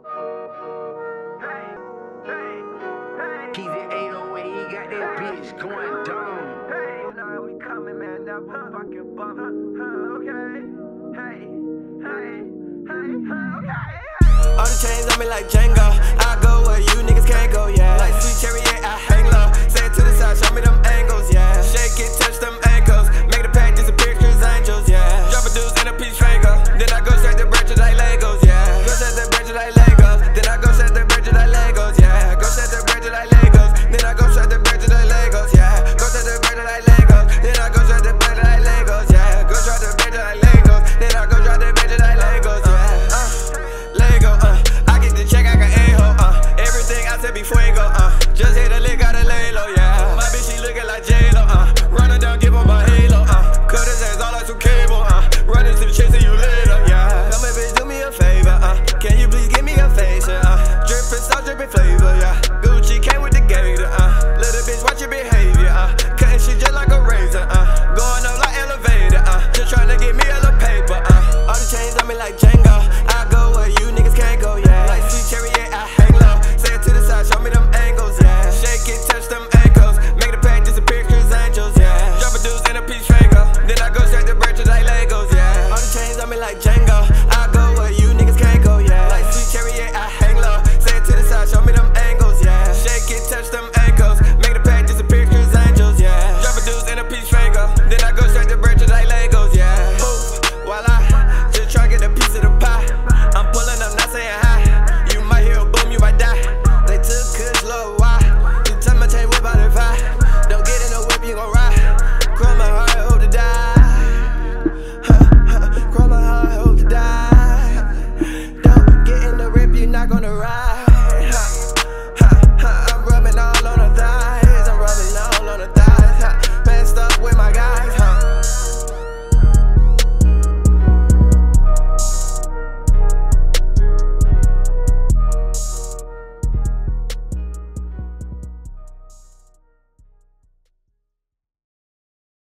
Hey, hey. Keezy808, he got that bitch going dumb. Hey, now we coming, man. That motherfucking bump. Huh, huh, okay. Hey, hey, hey, hey, okay. All the chains on me like Django. I go where you niggas can't go, yeah.